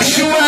don't you